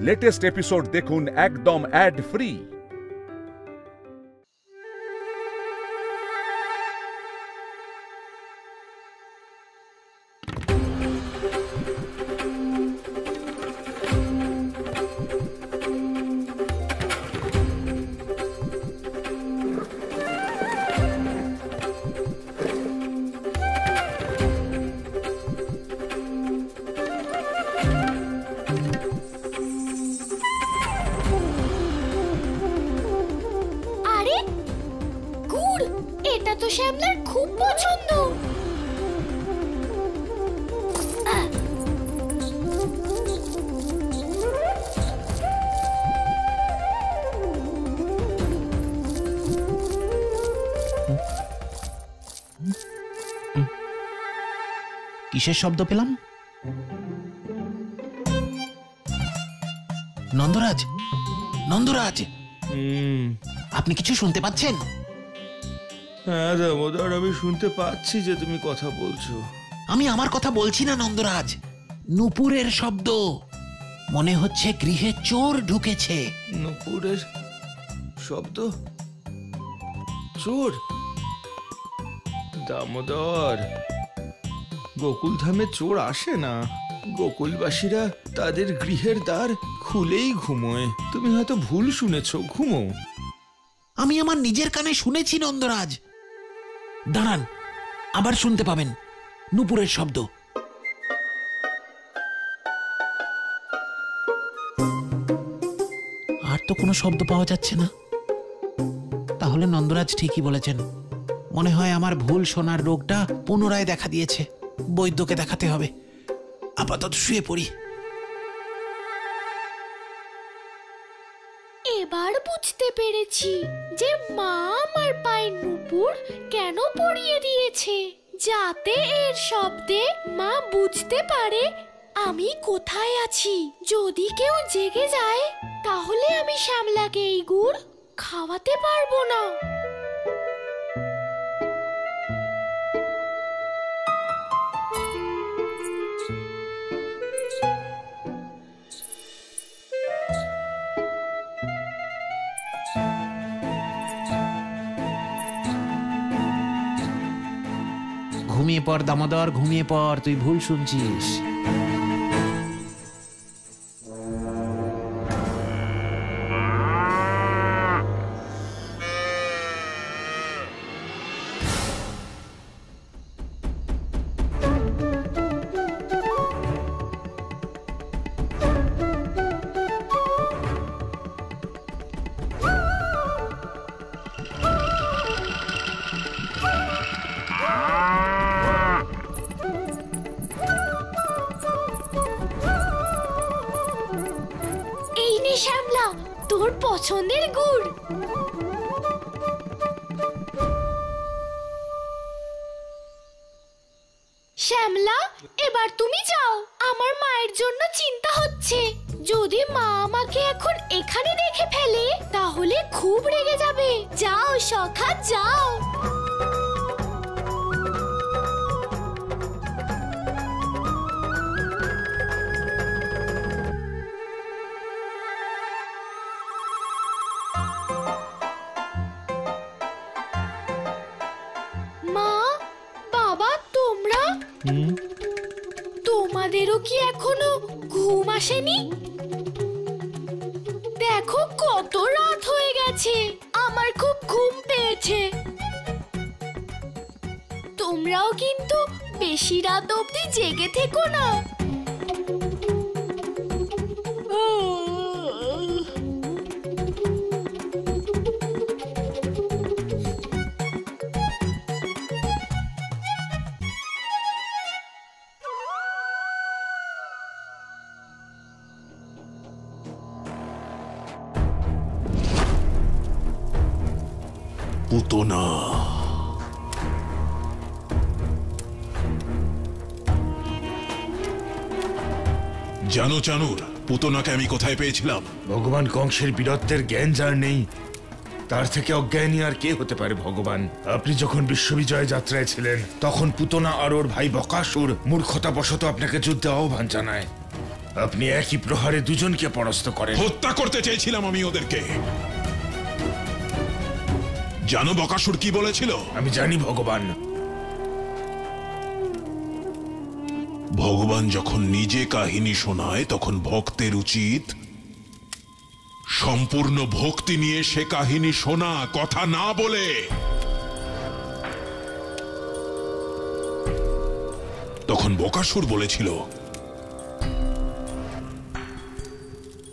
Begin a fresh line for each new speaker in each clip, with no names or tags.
Latest episode দেখুন একদম add free
কিসের শব্দ পেলাম? নন্দরাজ নন্দরাজ। আপনি কিছু শুনতে পাচ্ছেন?
হ্যাঁ দামোদর আমি শুনতে পাচ্ছি যে তুমি কথা বলছো।
আমি আমার কথা বলছি না নন্দরাজ। নুপুরের শব্দ। মনে হচ্ছে গৃহে চোর ঢুকেছে।
নুপুরের শব্দ? চোর? দামোদর। গোকুলধামে চোর আসে না। গোকুলবাসীরা তাদের গৃহের দ্বার খুলেই ঘুমোয়। তুমি হয়তো ভুল শুনেছ, ঘুমো।
আমি আমার নিজের কানে শুনেছি, নন্দরাজ। দাঁড়ান, আবার শুনতে পাবেন। নুপুরের শব্দ। আর তো কোনো শব্দ পাওয়া যাচ্ছে না। তাহলে নন্দরাজ ঠিকই বলেছেন। মনে হয় আমার ভুল শোনার রোগটা পুনরায় দেখা দিয়েছে। বৈদ্যকে দেখাতে হবে। আপাতত শুয়ে পড়ি।
এবার বুঝতে পেরেছি যে মা আমার পায়ের নুপুর কেন পরিয়ে দিয়েছে। যাতে এর শব্দে মা বুঝতে পারে আমি কোথায় আছি। যদি কেউ জেগে যায়, তাহলে আমি শ্যামলাকে এই গুড় খাওয়াতে পারব না।
পড় দামোদর ঘুমিয়ে পর তুই ভুল শুনছিস।
শ্যামলা, এবার তুমি যাও। আমার মায়ের জন্য চিন্তা হচ্ছে। যদি মা আমাকে এখন এখানে দেখে ফেলে, তাহলে খুব রেগে যাবে। যাও সখা, যাও। কত রাত হয়ে গেছে। আমার খুব ঘুম পেয়েছে। তোমরাও কিন্তু বেশি রাত অবধি জেগে থেকো না।
জানো চানুর পুতনাকে আমি কোথায় পেয়েছিলাম?
ভগবান কংসের বীরত্বের জ্ঞান যার নেই তার থেকে অজ্ঞানী আর কে হতে পারে ভগবান? আপনি যখন বিশ্ববিজয় যাত্রায় ছিলেন তখন পুতনা আর ওর ভাই বকাসুর মূর্খতা বশত আপনাকে যুদ্ধে আহ্বান জানায়। আপনি একই প্রহারে দুজনকে পরাস্ত করেন।
হত্যা করতে চেয়েছিলাম আমি ওদেরকে। জানো বকাসুর কি বলেছিল?
আমি জানি ভগবান।
ভগবান যখন নিজে কাহিনী শোনায়, তখন ভক্তের উচিত সম্পূর্ণ ভক্তি নিয়ে সে কাহিনী শোনা, কথা না বলে। তখন বকাসুর বলেছিল,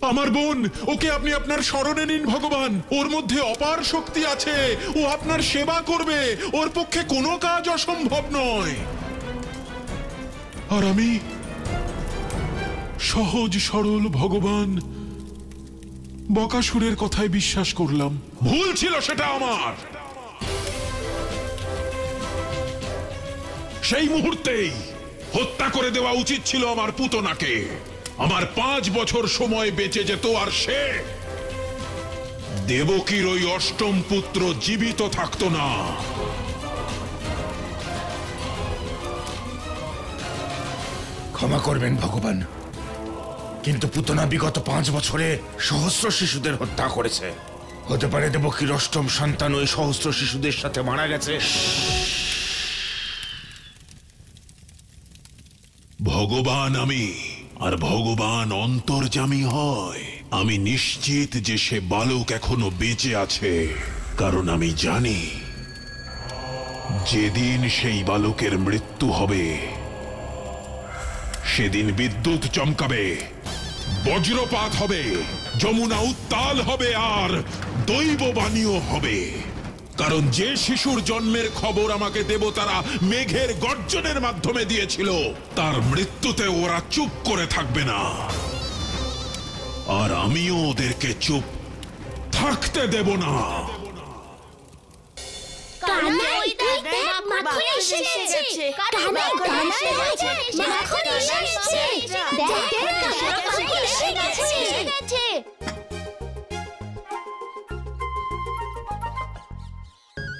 আমার বোন, ওকে আপনি আপনার স্মরণে নিন ভগবান। ওর মধ্যে অপার শক্তি আছে। ও আপনার সেবা করবে। ওর পক্ষে কোনো কাজ অসম্ভব নয়। আর আমি সহজ সরল ভগবান বকাসুরের কথায় বিশ্বাস করলাম। ভুল ছিল সেটা আমার। সেই মুহূর্তেই হত্যা করে দেওয়া উচিত ছিল আমার পুতনাকে। আমার পাঁচ বছর সময় বেঁচে যেত আর সে দেবকীর ওই অষ্টম পুত্র জীবিত থাকতো না।
ক্ষমা করবেন, ভগবান। কিন্তু পুতনা বিগত পাঁচ বছরে সহস্র শিশুদের হত্যা করেছে। হতে পারে দেবকীর অষ্টম সন্তান ওই সহস্র শিশুদের সাথে মারা গেছে।
ভগবান আমি, আর ভগবান অন্তর্জামী হয়। আমি নিশ্চিত যে সে বালক এখনও বেঁচে আছে, কারণ আমি জানি, যেদিন সেই বালকের মৃত্যু হবে সেদিন বিদ্যুৎ চমকাবে। বজ্রপাত হবে, যমুনা উত্তাল হবে আর দৈববাণীও হবে। কারণ যে শিশুর জন্মের খবর আমাকে দেবতারা মেঘের গর্জনের মাধ্যমে দিয়েছিল, তার মৃত্যুতে ওরা চুপ করে থাকবে না। আর আমিও ওদেরকে চুপ থাকতে দেব না।
মাখন এসে গেছে।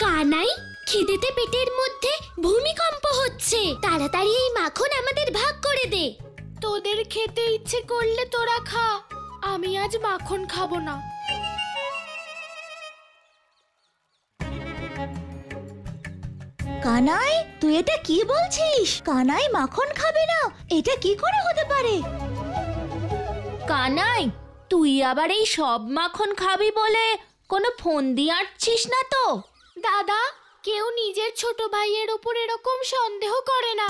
কানাই খিদেতে পেটের মধ্যে ভূমিকম্প হচ্ছে। তাড়াতাড়ি এই মাখন আমাদের ভাগ করে দে। তোদের খেতে ইচ্ছে করলে তোরা খা। আমি আজ মাখন খাব না।
কানাই তুই এটা কি বলছিস? কানাই মাখন খাবে না এটা কি করে হতে পারে? কানাই তুই আবার এই সব মাখন খাবি বলে কোনো ফোন দিয়ে আটছিস না তো?
দাদা কেউ নিজের ছোট ভাইয়ের উপর এরকম সন্দেহ করে না।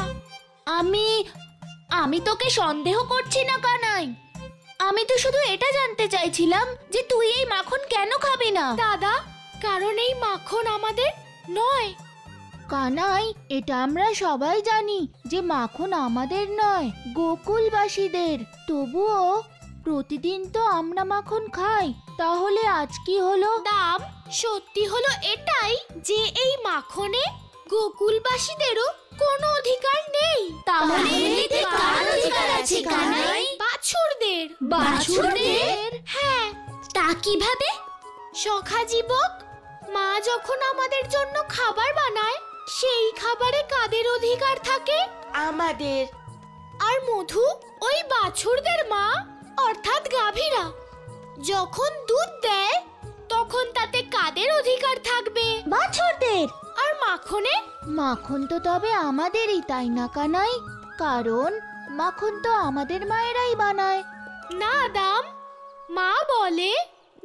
আমি আমি তোকে সন্দেহ করছি না কানাই। আমি তো শুধু এটা জানতে চাইছিলাম যে তুই এই মাখন কেন খাবি না?
দাদা কারণ এই মাখন আমাদের নয়।
কানাই এটা আমরা সবাই জানি যে মাখন আমাদের নয় গোকুলবাসীদের। তবুও প্রতিদিন তো আমরা মাখন খাই। তাহলে আজ কি হলো?
দাম সত্যি হলো এটাই যে এই মাখনে গোকুলবাসীদেরও কোনো অধিকার নেই।
তাহলে এতে কার অধিকার আছে, কানাই?
বাছুরদের।
বাছুরদের?
হ্যাঁ তা কীভাবে? সখা জীবক মা যখন আমাদের জন্য খাবার বানায় সেই খাবারে কাদের অধিকার থাকে?
আমাদের।
আর মধু ওই বাছুরদের মা অর্থাৎ গাভীরা। যখন দুধ দেয় তখন তাতে কাদের অধিকার থাকবে?
বাছুরদের।
আর মাখনে?
মাখন তো তবে আমাদেরই তাই না কানাই? কারণ মাখন তো আমাদের মায়েরাই বানায়।
না দাম। মা বলে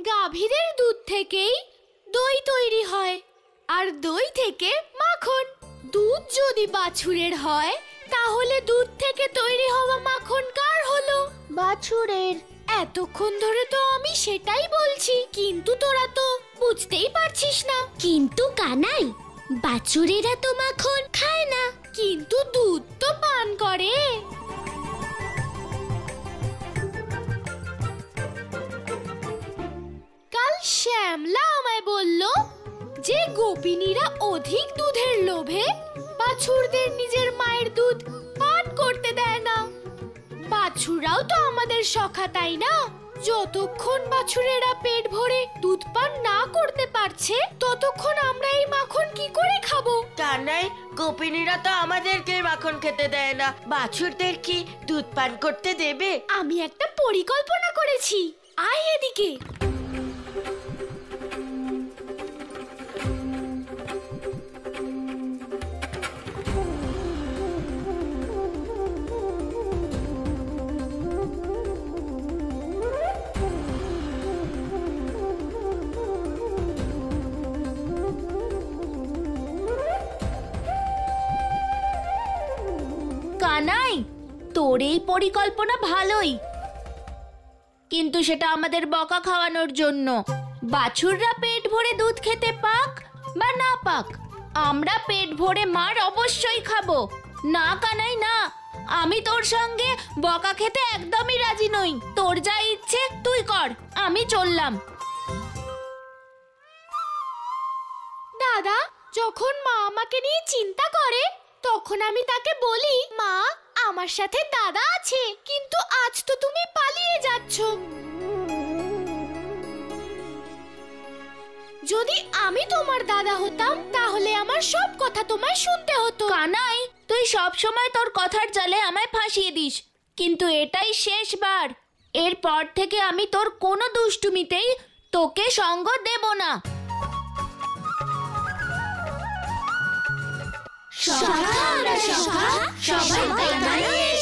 গাভীদের দুধ থেকেই দই তৈরি হয়। আর দই থেকে মাখন। দুধ যদি বাছুরের হয় তাহলে দুধ থেকে তৈরি হওয়া মাখন কার হলো?
বাছুরের।
এতক্ষণ ধরে তো আমি সেটাই বলছি কিন্তু তোরা তো বুঝতেই পারছিস না। কিন্তু কানাই বাছুরেরা তো মাখন খায় না। কিন্তু দুধ তো পান করে। কাল শ্যামলা আমায় বলল যে গোপিনীরা অধিক দুধের লোভে বাছুরদের নিজের মায়ের দুধ পান করতে দেয় না। বাছুরাও তো আমাদের সখা তাই না? যতক্ষণ বাছুরেরা পেট ভরে দুধ পান না করতে পারছে ততক্ষণ আমরা এই মাখন কি করে খাব?
কানাই গোপিনীরা তো আমাদেরকে মাখন খেতে দেয় না। বাছুরদের কি দুধ পান করতে দেবে?
আমি একটা পরিকল্পনা করেছি। আয় এদিকে।
এই পরিকল্পনা ভালোই। কিন্তু সেটা আমাদের বকা খাওয়ানোর জন্য। বাছুররা পেট ভরে দুধ খেতে পাক বা না পাক, আমরা পেট ভরে মার অবশ্যই খাব। না কানাই, না। আমি তোর সঙ্গে বকা খেতে একদমই রাজি নই। তোর যা ইচ্ছে, তুই কর। আমি চললাম।
দাদা, যখন মা আমাকে নিয়ে চিন্তা করে, তখন আমি তাকে বলি, মা আমার সাথে দাদা আছে কিন্তু আজ তো তুমি পালিয়ে যাচ্ছ। যদি আমি তোমার দাদা হতাম তাহলে আমার সব কথা তোমায় শুনতে হতো।
কানাই তুই সব সময় তোর কথার জালে আমায় ফাঁসিয়ে দিস কিন্তু এটাই শেষবার। এরপর থেকে আমি তোর কোনো দুষ্টুমিতেই তোকে সঙ্গ দেব না।
সখা আমরা সখা সবাই কানাইয়ের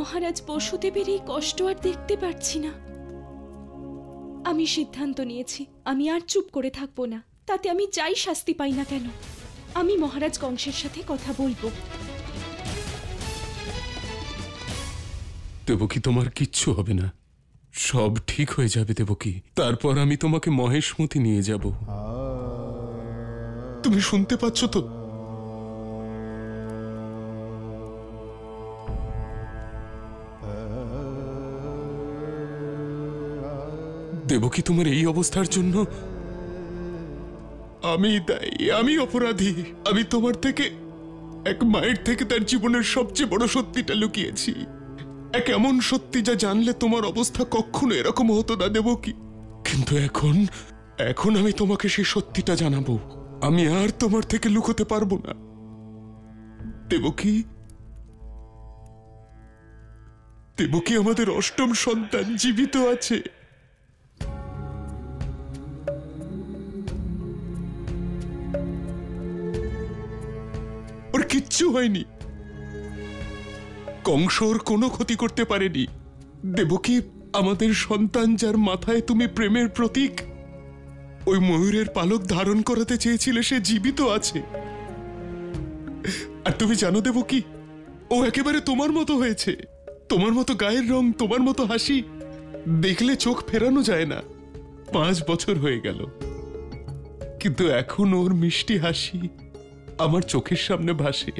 মহারাজ বসুদেবের এই কষ্ট আর দেখতে পারছি না। আমি সিদ্ধান্ত নিয়েছি আমি আর চুপ করে থাকব না। তাতে আমি যাই শাস্তি পাই না কেন? আমি মহারাজ কংসের সাথে কথা বলব।
দেবকী তোমার কিচ্ছু হবে না। সব ঠিক হয়ে যাবে দেবকী। তারপর আমি তোমাকে মহেশমতি নিয়ে যাব। তুমি শুনতে পাচ্ছ তো? দেবকী তোমার এই অবস্থার জন্য? আমি দায়ী, আমি অপরাধী। আমি তোমার থেকে, এক মায়ের থেকে তার জীবনের সবচেয়ে বড় সত্যিটা লুকিয়েছি। এক এমন সত্যি যা জানলে তোমার অবস্থা কখনো এরকম হতো না, দেব কি? কিন্তু এখন এখন আমি তোমাকে সেই সত্যিটা জানাব। আমি আর তোমার থেকে লুকোতে পারব না। দেবকী দেবকী আমাদের অষ্টম সন্তান জীবিত আছে? ওর কিচ্ছু হয়নি। কংস ওর কোনো ক্ষতি করতে পারেনি। দেবকী আমাদের সন্তান যার মাথায় তুমি প্রেমের প্রতীক, ওই ময়ূরের পালক ধারণ করাতে চেয়েছিলে, সে জীবিত আছে। আর তুমি জানো দেবো কি, ও একেবারে তোমার মতো হয়েছে। তোমার মতো গায়ের রং, তোমার মতো হাসি, দেখলে চোখ ফেরানো যায় না। পাঁচ বছর হয়ে গেল। কিন্তু এখন ওর মিষ্টি হাসি আমার চোখের সামনে ভাসে।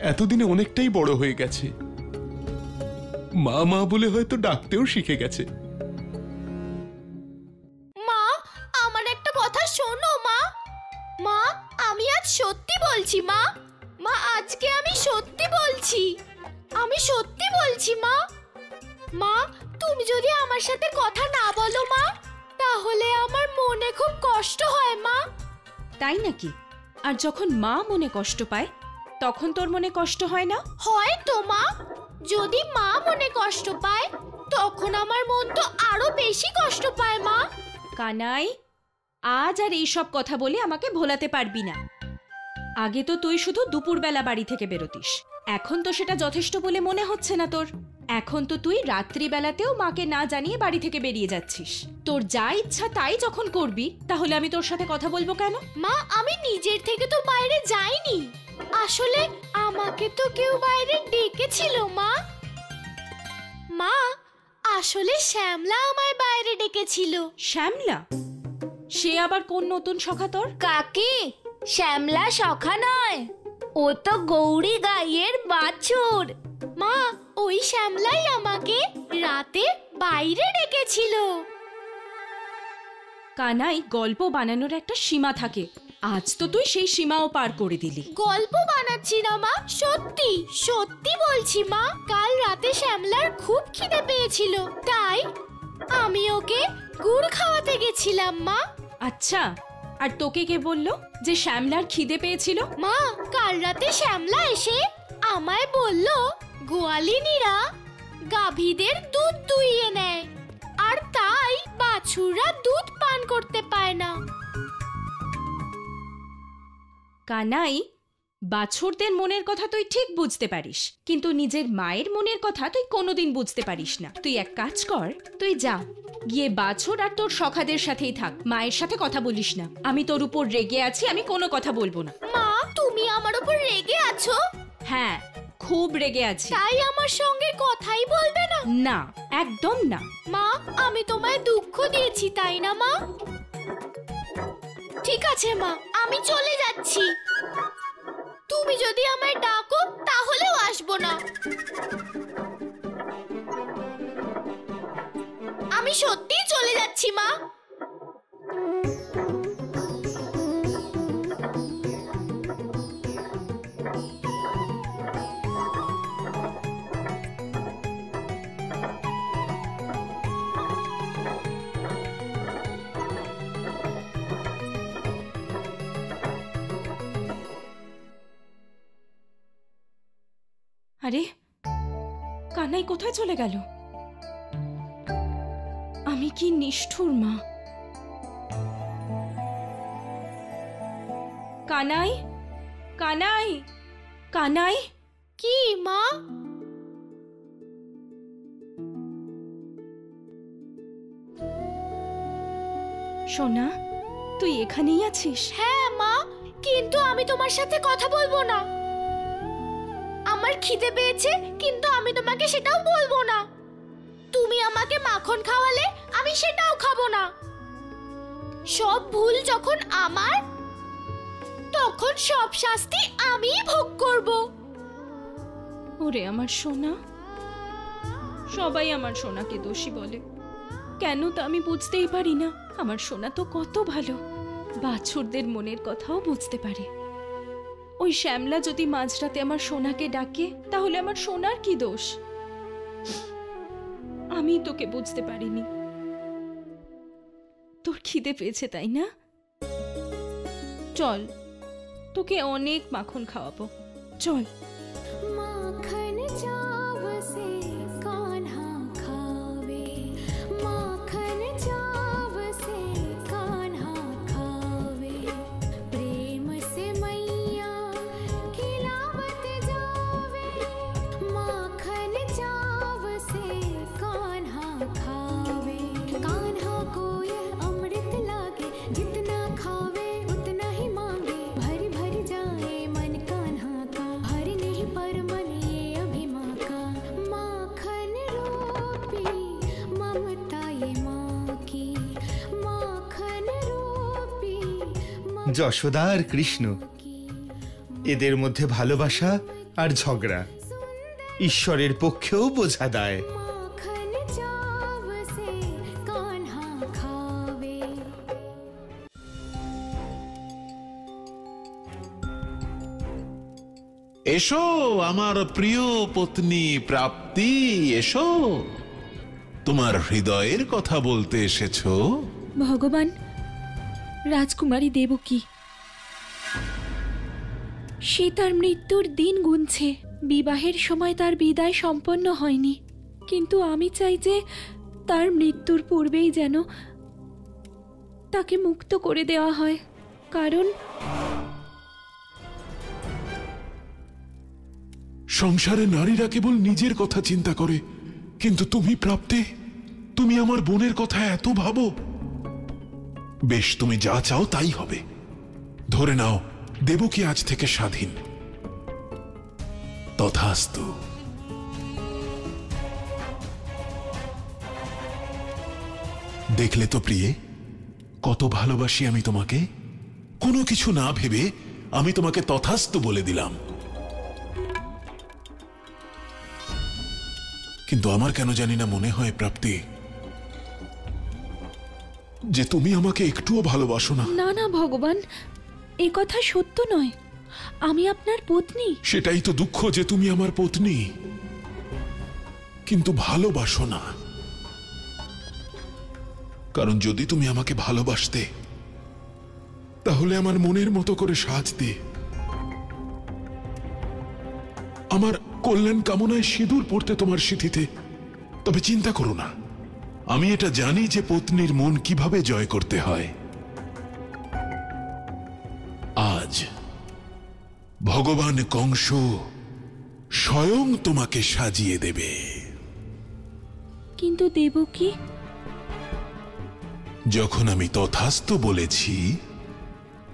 এতদিনে অনেকটাই বড় হয়ে গেছে। মা মা বলে হয়তো ডাকতেও শিখে গেছে।
মা আমার একটা কথা শোনো মা। মা আমি আজ সত্যি বলছি মা। মা আজকে আমি সত্যি বলছি। আমি সত্যি বলছি মা। মা তুমি যদি আমার সাথে কথা না বলো মা তাহলে আমার মনে খুব কষ্ট হয় মা।
তাই নাকি? আর যখন মা মনে কষ্ট পায় তখন তোর মনে কষ্ট হয় না?
হয় তো মা। যদি মা মনে কষ্ট পায় তখন আমার মন তো আরও বেশি কষ্ট পায় মা।
কানাই আজ আর এইসব কথা বলে আমাকে ভোলাতে পারবি না। আগে তো তুই শুধু দুপুরবেলা বাড়ি থেকে বেরোতিস। এখন তো সেটা যথেষ্ট বলে মনে হচ্ছে না তোর। এখন তো তুই রাত্রিবেলাতেও মাকে না জানিয়ে বাড়ি থেকে বেরিয়ে যাচ্ছিস। তোর যা ইচ্ছা তাই যখন করবি তাহলে আমি তোর সাথে কথা বলব কেন?
মা আমি নিজের থেকে তো বাইরে যাইনি। আসলে আমাকে তো কেউ বাইরে ডেকেছিল মা। মা আসলে শ্যামলা আমায় বাইরে ডেকেছিল।
শ্যামলা? সে আবার কোন নতুন সখা তোর?
কাকি শ্যামলা সখা নয়। ও তো গৌরী গাইয়ের বাছুর।
মা ওই শ্যামলাই আমাকে রাতে বাইরে ডেকেছিল।
কানাই গল্প বানানোর একটা সীমা থাকে। আজ তো তুই সেই সীমাও পার করে দিলি।
গল্প বানাচ্ছি না মা সত্যি সত্যি বলছি মা কাল রাতে শ্যামলার খুব খিদে পেয়েছিল তাই আমি ওকে গুড় খাওয়াতে গেছিলাম মা।
আচ্ছা আর তোকে কে বলল যে শ্যামলার খিদে পেয়েছিল?
মা কাল রাতে শ্যামলা এসে আমায় বলল গোয়ালিনীরা গাভীদের দুধ দুইয়ে নেয় আর তাই বাছুররা দুধ পান করতে পায় না।
কানাই বাছুরদের মনের কথা তুই ঠিক বুঝতে পারিস কিন্তু নিজের মায়ের মনের কথা তুই কোনোদিন বুঝতে পারিস না। তুই এক কাজ কর তুই যা গিয়ে বাছর আর তোর সখাদের সাথেই থাক মায়ের সাথে কথা বলিস না। আমি তোর উপর রেগে আছি আমি কোনো কথা বলব না।
মা তুমি আমার উপর রেগে আছো?
হ্যাঁ খুব রেগে আছি।
তাই আমার সঙ্গে কথাই বলবে না?
না একদম না।
মা আমি তোমায় দুঃখ দিয়েছি তাই না মা? ঠিক আছে মা আমি চলে যাচ্ছি। তুমি যদি আমায় ডাকো তাহলেও আসব না। আমি সত্যিই চলে যাচ্ছি মা।
আরে কানাই কোথায় চলে গেল? আমি কি নিষ্ঠুর মা? কানাই কানাই কানাই।
কি মা?
সোনা তুই এখানেই আছিস?
হ্যাঁ মা কিন্তু আমি তোমার সাথে কথা বলব না। খিদে পেয়েছে, কিন্তু আমি তোমাকে সেটাও বলব না। তুমি আমাকে মাখন খাওয়ালে, আমি সেটাও খাব না। সব ভুল যখন আমার, তখন সব শাস্তি আমিই ভোগ করব।
ওরে আমার সোনা, সবাই আমার সোনাকে দোষী বলে। কেন তা আমি বুঝতেই পারি না, আমার সোনা তো কত ভালো। বাছুরদের মনের কথাও বুঝতে পারে। ওই শ্যামলা যদি মাঝরাতে আমার সোনাকে ডাকে, তাহলে আমার সোনার কি দোষ? আমি তোকে বুঝতে পারিনি। তোর খিদে পেয়েছে, তাই না? চল, তোকে অনেক মাখন খাওয়াবো। চল।
যশোদা আর কৃষ্ণ। এদের মধ্যে ভালোবাসা আর ঝগড়া। ঈশ্বরের পক্ষেও বোঝা দেয়।
এসো আমার প্রিয় পত্নী প্রাপ্তি এসো। তোমার হৃদয়ের কথা বলতে এসেছ।
ভগবান রাজকুমারী দেবকী সে তার মৃত্যুর দিন গুনছে। বিবাহের সময় তার বিদায় সম্পন্ন হয়নি। কিন্তু আমি চাই যে তার মৃত্যুর পূর্বেই যেন তাকে মুক্ত করে দেওয়া হয়। কারণ
সংসারে নারীরা কেবল নিজের কথা চিন্তা করে, কিন্তু তুমি প্রাপ্তে, তুমি আমার বোনের কথা এত ভাবো। বেশ, তুমি যা চাও তাই হবে। ধরে নাও দেবকী আজ থেকে স্বাধীন? তথাস্তু। দেখলে তো প্রিয়ে, কত ভালোবাসি আমি তোমাকে। কোনো কিছু না ভেবে আমি তোমাকে তথাস্তু বলে দিলাম। কিন্তু আমার কেন জানি না মনে হয় প্রাপ্তি যে তুমি আমাকে একটুও ভালোবাসো না।
না না ভগবান এ কথা সত্য নয়। আমি আপনার পত্নী।
সেটাই তো দুঃখ যে তুমি আমার পত্নী। কিন্তু ভালোবাসো না। কারণ যদি তুমি আমাকে ভালোবাসতে তাহলে আমার মনের মতো করে সাজতে। আমার কল্যাণ কামনায় সিঁদুর পড়তে তোমার সিঁথিতে। তবে চিন্তা করো না। আমি এটা জানি যে পত্নীর মন কীভাবে জয় করতে হয়। আজ ভগবান কংস স্বয়ং তোমাকে সাজিয়ে দেবে।
কিন্তু দেবকী
যখন আমি তথাস্ত বলেছি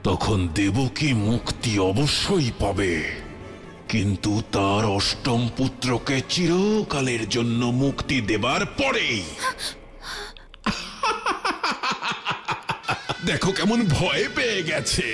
তখন দেবকী মুক্তি অবশ্যই পাবে। কিন্তু তার অষ্টম পুত্রকে চিরকালের জন্য মুক্তি দেবার পরেই দেখো কেমন ভয় পেয়ে গেছে।